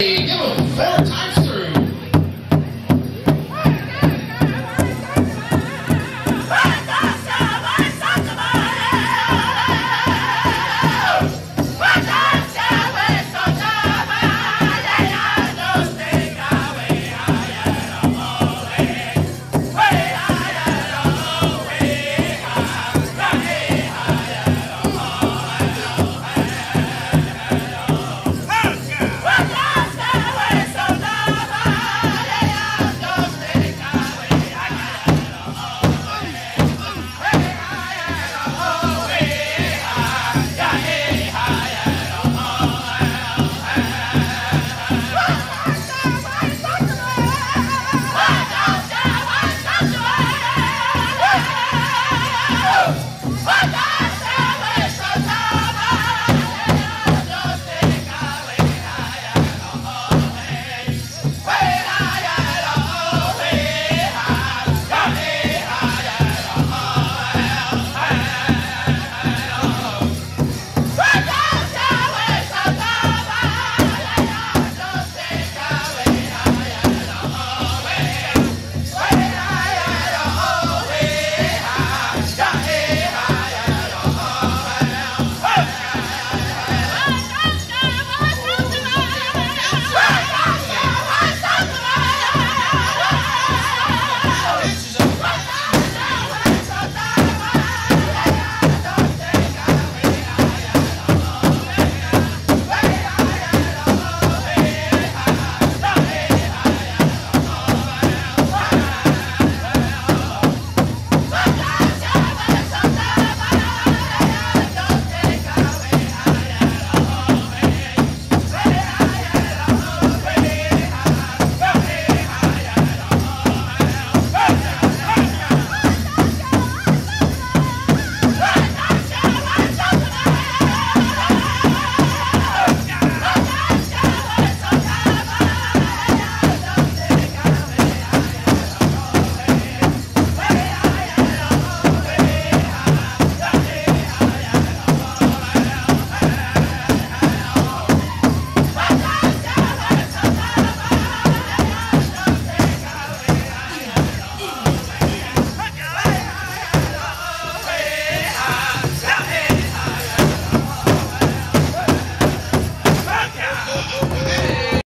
Give him four times